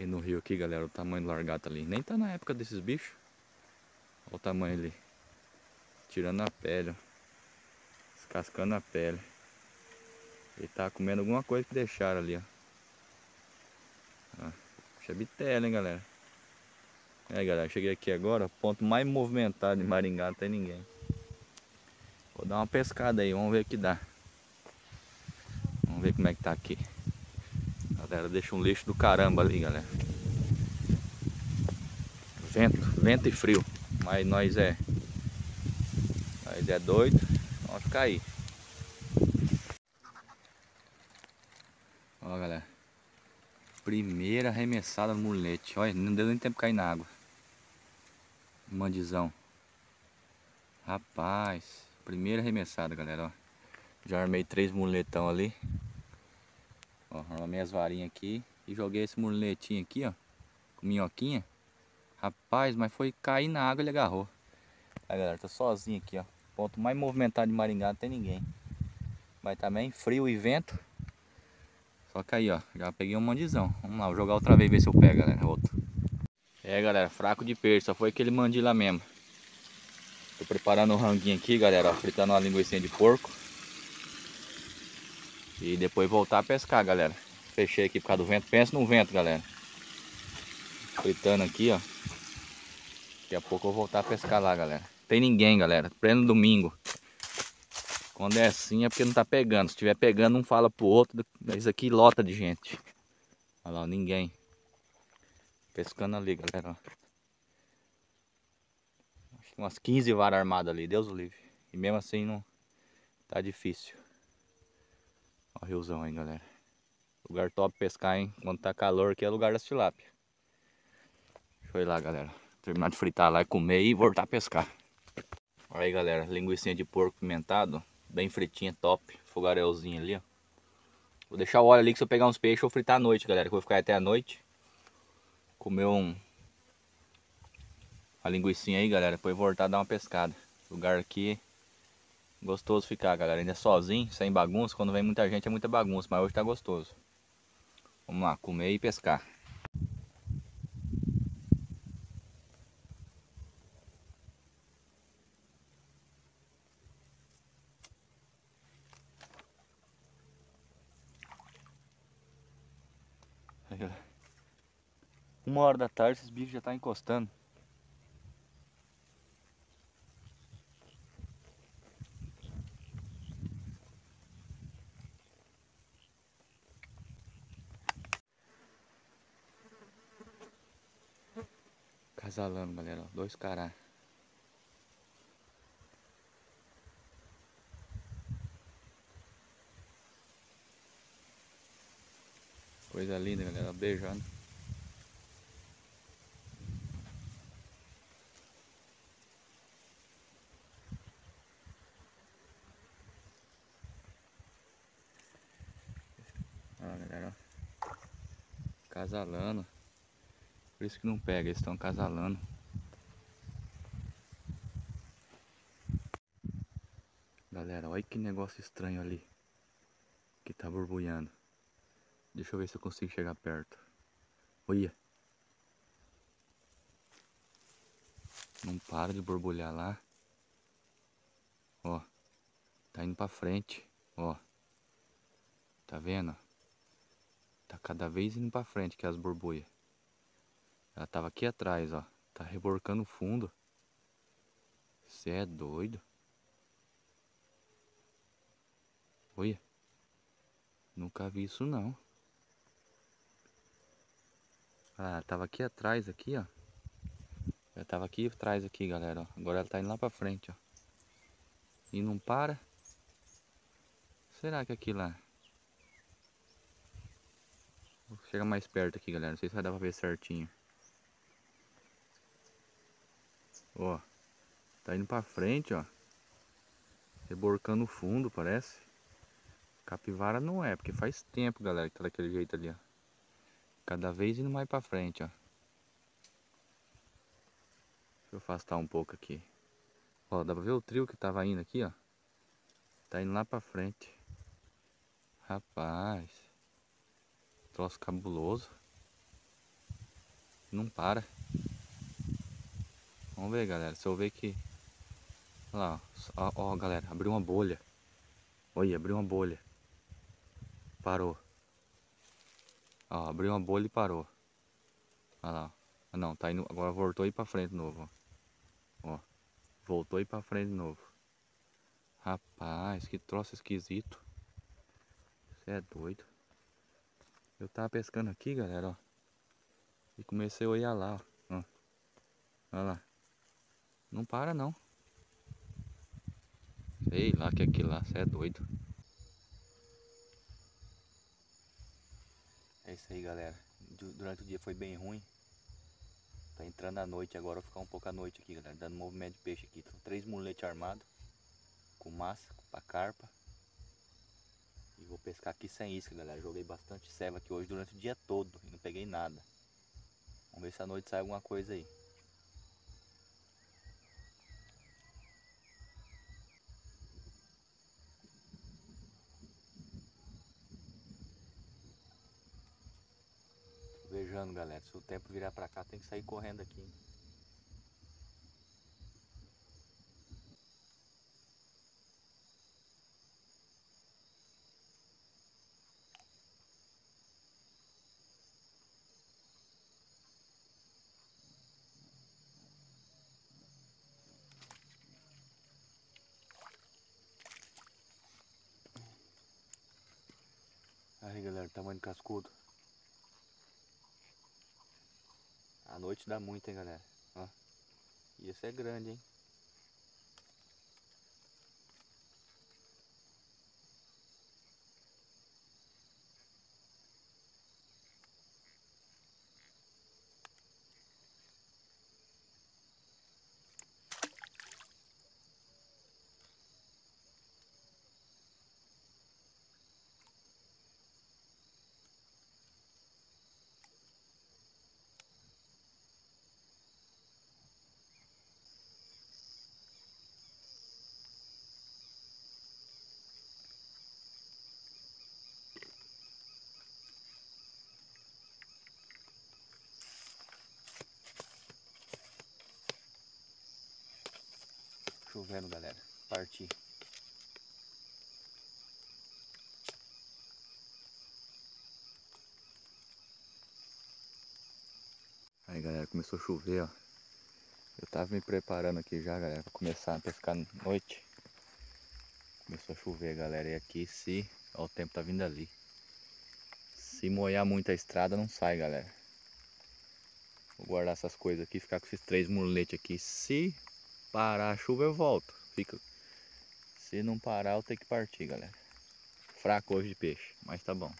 E no rio aqui, galera, o tamanho do largata ali. Nem tá na época desses bichos. Olha o tamanho ali. Tirando a pele, ó. Descascando a pele. Ele tá comendo alguma coisa que deixaram ali, ó. ó. Puxa bitela, hein, galera. É, galera, cheguei aqui agora, ponto mais movimentado de Maringá, não tem ninguém. Vou dar uma pescada aí, vamos ver o que dá. Vamos ver como é que tá aqui. Galera, deixa um lixo do caramba ali, galera. Vento, vento e frio. Mas nós é. Nós é doido. Vamos ficar aí. Ó, galera. Primeira arremessada no mulete. Olha, não deu nem tempo de cair na água. Mandizão. Rapaz. Primeira arremessada, galera, ó. Já armei três muletão ali. Ó, armei as varinhas aqui. E joguei esse muletinho aqui, ó. Com minhoquinha. Rapaz, mas foi cair na água ele agarrou. Aí, galera, tô sozinho aqui, ó. Ponto mais movimentado de Maringá, não tem ninguém. Mas também frio e vento. Só que aí, ó, já peguei um mandizão. Vamos lá, vou jogar outra vez, ver se eu pego, galera, outro. É, galera, fraco de peixe, só foi aquele mandilo lá mesmo. Tô preparando o um ranguinho aqui, galera, ó, fritando uma linguiça de porco. E depois voltar a pescar, galera. Fechei aqui por causa do vento. Pensa no vento, galera. Fritando aqui, ó. Daqui a pouco eu vou voltar a pescar lá, galera. Tem ninguém, galera. Pleno domingo. Quando é assim é porque não tá pegando. Se tiver pegando, um fala pro outro. Isso aqui lota de gente. Olha lá, ninguém. Pescando ali, galera. Acho que umas 15 varas armadas ali, Deus o livre. E mesmo assim não tá difícil. Ó o riozão aí, galera. Lugar top pescar, hein? Quando tá calor aqui é lugar das tilápia. Deixa eu ir lá, galera. Terminar de fritar lá e comer e voltar a pescar. Olha aí, galera. Linguiça de porco pimentado. Bem fritinha, top. Fogarelzinho ali, ó. Vou deixar o óleo ali que se eu pegar uns peixes eu vou fritar à noite, galera. Que eu vou ficar até a noite. Comer um... Uma linguiça aí, galera. Depois voltar a dar uma pescada. Lugar aqui Gostoso ficar, galera. Ainda sozinho, sem bagunça. Quando vem muita gente é muita bagunça, mas hoje tá gostoso. Vamos lá, comer e pescar. Uma hora da tarde, esses bichos já tá encostando. Casalando, galera. Dois cará. Coisa linda, galera. Beijando. Olha, galera. Casalando. Por isso que não pega, eles estão casalando. Galera, olha que negócio estranho ali. Que tá borbulhando. Deixa eu ver se eu consigo chegar perto. Olha. Não para de borbulhar lá. Ó. Tá indo pra frente. Ó. Tá vendo? Tá cada vez indo pra frente que as borbulhas. Ela tava aqui atrás, ó. Tá reborcando fundo. Você é doido? Olha. Nunca vi isso não. Ah, tava aqui atrás, aqui, ó. Ela tava aqui atrás, aqui, galera. Ó. Agora ela tá indo lá pra frente, ó. E não para. Será que aqui lá? Vou chegar mais perto aqui, galera. Não sei se vai dar pra ver certinho. Ó. Tá indo pra frente, ó. Reborcando fundo, parece. Capivara não é, porque faz tempo, galera, que tá daquele jeito ali, ó. Cada vez indo mais pra frente, ó. Deixa eu afastar um pouco aqui. Ó, dá pra ver o trio que tava indo aqui, ó. Tá indo lá pra frente. Rapaz. Troço cabuloso. Não para. Vamos ver, galera. Se eu ver que... Olha lá, ó, ó, galera. Abriu uma bolha. Olha, abriu uma bolha. Parou. Ó, abriu uma bolha e parou. Olha lá. Não, tá indo... Agora voltou aí pra frente de novo, ó. Ó. Voltou aí pra frente de novo. Rapaz, que troço esquisito. Você é doido. Eu tava pescando aqui, galera, ó. E comecei a olhar lá, ó. Olha lá. Não para não. Sei lá que é aquilo lá, você é doido. É isso aí, galera. Durante o dia foi bem ruim. Tá entrando a noite agora, vou ficar um pouco à noite aqui, galera. Dando movimento de peixe aqui. Três muletes armados. Com massa, pra carpa. E vou pescar aqui sem isca, galera. Joguei bastante ceva aqui hoje durante o dia todo e não peguei nada. Vamos ver se à noite sai alguma coisa aí. Vejando, galera. Se o tempo virar pra cá, tem que sair correndo aqui. Aí galera, tamanho cascudo. A noite dá muito, hein galera. Ó. E esse é grande, hein. Chovendo, galera. Parti. Aí, galera, começou a chover, ó. Eu tava me preparando aqui já, galera, pra começar a pescar noite. Começou a chover, galera. E aqui, se... Ó, o tempo tá vindo ali. Se molhar muito a estrada, não sai, galera. Vou guardar essas coisas aqui, ficar com esses três muletes aqui. Se parar a chuva eu volto. Fica. Se não parar eu tenho que partir, galera. Fraco hoje de peixe, mas tá bom.